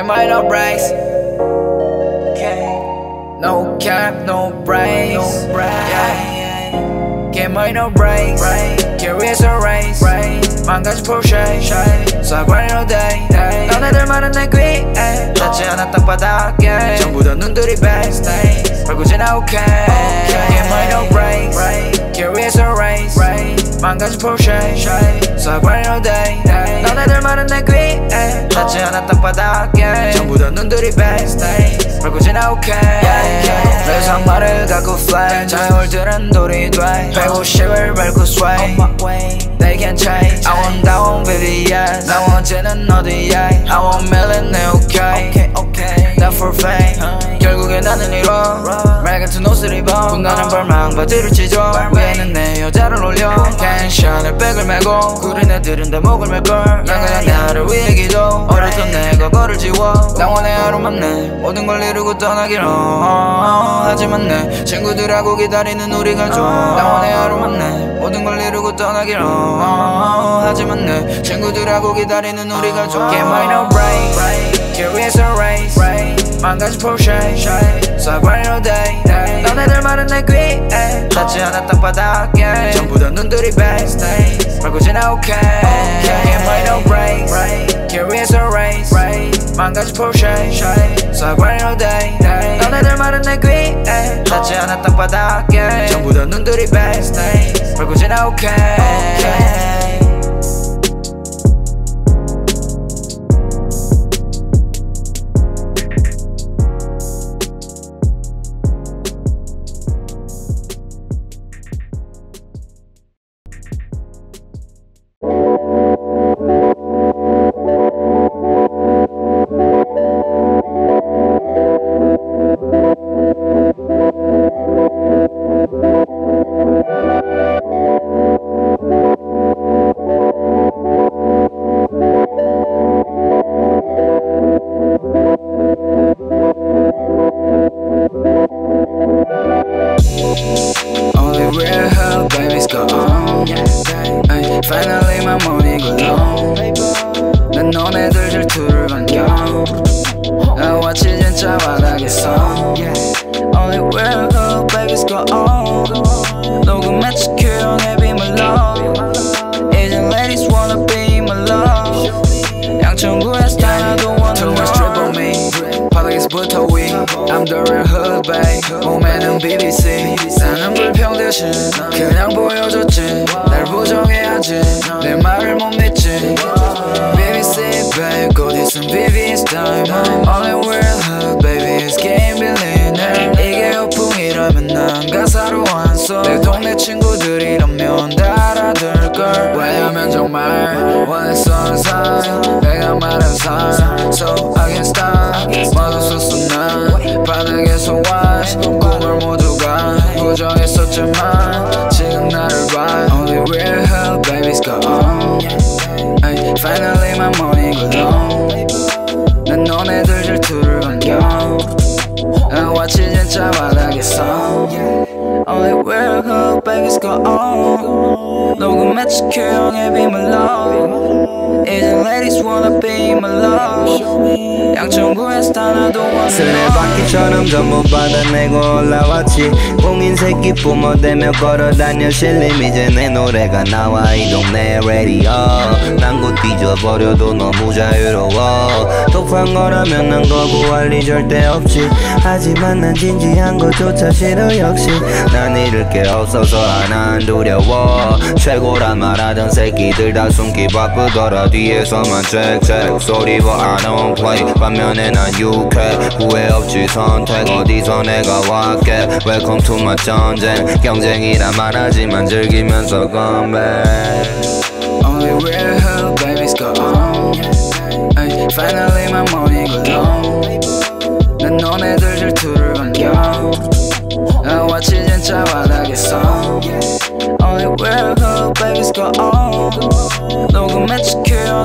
Get my no breaks. No cap, no breaks. No breaks. Get my no breaks. Curious a race. 망가진 Porsche. 사과리 no day. 너네들만은 내 귀에 닿지 않아 땅바닥에 전부 다 눈들이 best. 발구진 okay. 망가진 Porsche. 사과리 no day. 너네들만은 내 귀에. 닿지 않아 땅바닥에. 전부 다 눈들이 best. 발구진 okay. 세상 말을 갖고 fly 자율들은 돌이 돼. 150을 밟고 sway. They can change. I want that one baby yes. 나 원제는 어디야? I want million 내 okay. Not for fame. 결국에 나는 이뤄. 말 같은 옷을 입어. 분간한 벌망 바지를 찢어. 위에는 내 여자를 올려 텐션을 백을 메고 구린 애들은 다 목을 맬걸. 난 그냥 나를 위해 기도. 어렸던 내가 거를 지워. 나 원해 하루만 내. 모든 걸 이루고 떠나기로. 하지만 내 친구들하고 기다리는 우리가 좋아 나 원해 하루만 내. 모든 걸 이루고 떠나기로. 하지만 내 친구들하고 기다리는 우리가 좋아 Get my no break Curious a race 망가진 Porsche 사과리 no day 너네들만은 내 귀에 닿지 않아 땅바닥에. 전부 다 눈들이 best 발구진 okay. Get my no break Curious a race 망가진 Porsche 사과리 no day. 너네들만은 내 귀에 닿지 않아 땅바닥에. 전부 다 눈들이 best 발구진 okay. Only 녹음에 찍혀 내 비밀로 이제 ladies wanna be my love 양천구의 스타일 I don't wanna Too much drip on me 바닥에서부터 위 I'm the real hood babe 몸에는 BBC 나는 불평 대신 그냥 보여줬지 날 부정해야지 내 말을 못 믿지 BBC babe 곧 있음 BB's time Only real hood baby is game billionaire 이게 허풍이라면 난 가사로 완성 내 동네 친구들이라면 다 알아들걸. 왜냐면 정말 원했어 항상 내가 말한 삶. So I can stop. 멈췄었어 난 바닥에서 watch 꿈을 모두가 부정했었지만 지금 나를 봐. Only real hell babies go on Ay, Finally my money go long 난 너네들 질투를 반겨. 나와 진짜 바닥에서 Only real hell babies go on. 녹음에 찍혀 형의 비밀로 이제 ladies wanna be my love 양천구의 스타 나도 wanna 쓰레받기처럼 전부 받아내고 올라왔지. 봉인 새끼 뿜어대며 걸어다녀 실림. 이제 내 노래가 나와 이 동네 라디오 난곧 뒤져버려도 너무 자유로워. 독한 거라면 난 거부할 리 절대 없지. 하지만 난 진지한 것조차 싫어 역시. 난 잃을 게 없어서 안 두려워 최고란 말하던 새끼들 다 숨기 바쁘더라 뒤에서만 잭잭 소리 but I don't play 반면에 난 유쾌 후회 없지 선택 어디서 내가 왔게 Welcome to my 전쟁 경쟁이라 말하지만 즐기면서 comeback Only real hell babies go on Ay, Finally my money go long 난 너네들 질투를 반겨 나와 진짜 바닥에서 Only real hell babies go on 녹음에 형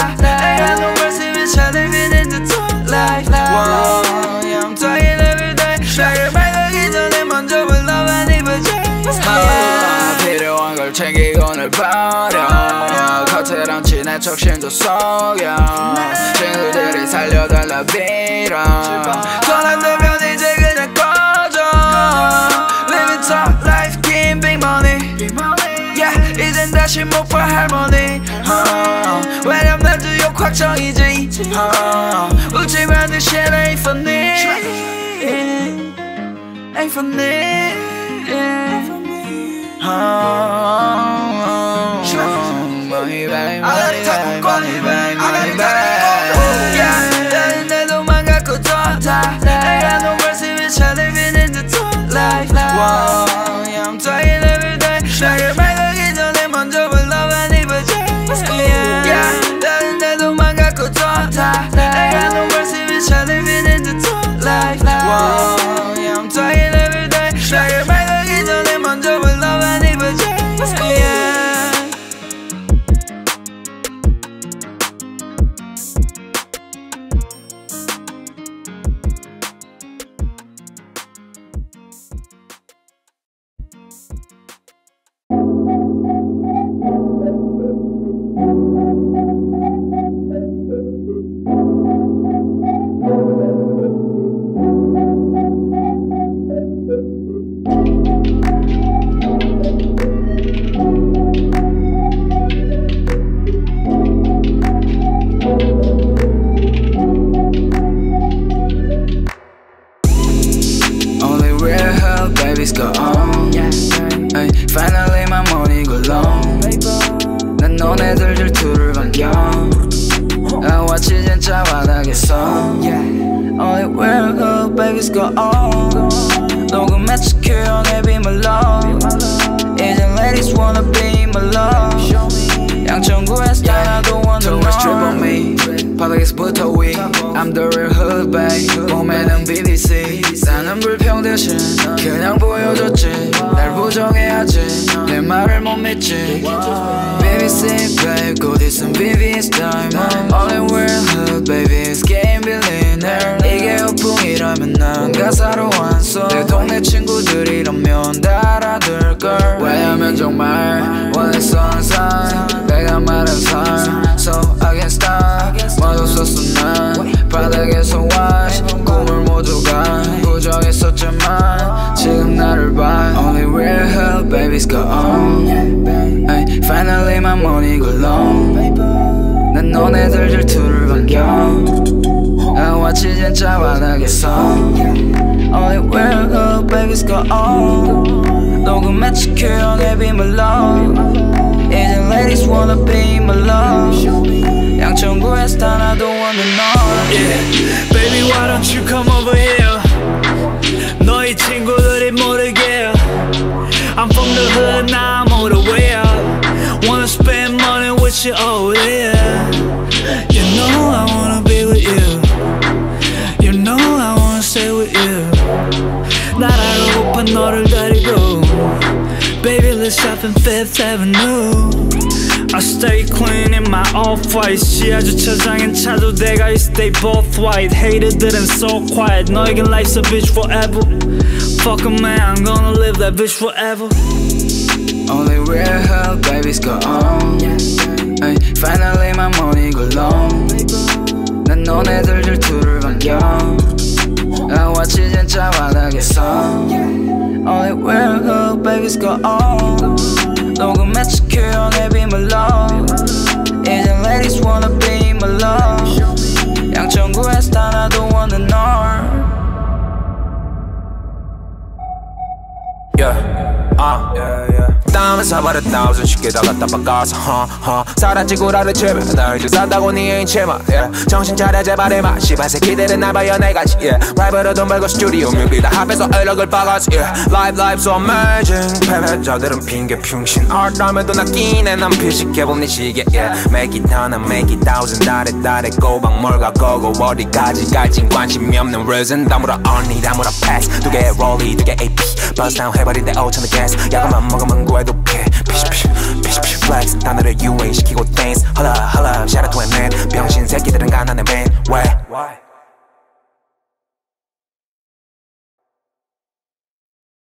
life I got no words if it's trying to fit into two life Whoa, yeah, I'm talking every day 샤를 밝기 전에 먼저 불러만 입을 chase 필요한 걸 챙기고 늘 버려 겉으론 친해 척신도 속여 친구들이 살려달라 빌어 떠난다면 이제 그냥 꺼져 Living top life, getting big money 이젠 다시 못 봐 할머니 uh, 왜냐면 나도 욕 확정이지 uh, 웃지만 this shit ain't funny ain't funny yeah. Oh, money back, money back, money back, life. Whoa, on 녹음해 지켜 내 비밀로 이젠 ladies wanna be my love 양천구의 스타일 나도 wanna know strip on me 바닥에서부터 위 I'm the real hood babe 봄에는 BBC 나는 불평 대신 그냥 보여줬지 날 부정해야지 내 말을 못 믿지 BBC babe 곧 있음 BB's time All in real hood baby it's game billionaire 이게 호풍 이라면 난 가사로 완성. 내 동네 친구들이라면 다 알아들걸. 왜냐면 정말 원했어 항상 내가 말한 삶. So against time 모두 썼어 난 바닥에서 watch 꿈을 모두가 부정했었지만 지금 나를 봐. Only real hell babies go on Ay, Finally my money go long 난 너네들 질투를 반겨 아와치 진짜 바닥에서 Only real hell babies go on 녹음해 지켜 내 비밀로 이젠 ladies wanna be my love 양천구의 스타 나도 wanna know Yeah, baby, why don't you come over here? 너희 친구들이 모르게. I'm from the hood, now I'm all the way out. Wanna spend money with you, oh yeah. shop in Fifth Avenue. I stay clean in my off-white 지하 주차장엔 차도 내가 있어 they both white Hater들은 so quiet 너에겐 life's a bitch forever Fuck a man, I'm gonna live that bitch forever Only real hell babies go on Ay, Finally my money go long 난 너네들 질투를 반겨 아와치 진짜 바닥에서 Only real hell babies go on 녹음해 지켜 내 비밀로 이젠 ladies wanna be my love 양천구의 스타 나도 wanna know Yeah, uh, yeah, yeah. 땀은 사발에 thousand 쉽게 다갔다 바꿔서 huh, huh. 사라지고 나를 제발 날 이제 산다고 니 ain't 제발 yeah. 정신 차려 제발 해봐 씨발 새끼들은 날 봐요 내가지 yeah. 라이브로 돈 벌고 스튜디오 뮤비 다 합해서 얼럭을 박아서 yeah. Live live so amazing 패배자들은 핑계 art 하면도 나 끼네 난 피식해본 네 시계 yeah. Make it 하나 make it thousand 달에 달에 고방 뭘가 거고 어디까지 갈진 관심이 없는 reason 다물어 언니 다물어 pass 두 개의 rollie 두개 AP buzz down 해버린 내 5천원 gas 야금만 먹으면 구해 말도 패 피시피시 피시피시 플렉스 단어를 유행시키고 땡스 헐라 헐라 샤라 투 엠맨 병신 새끼들은 가난해 맨왜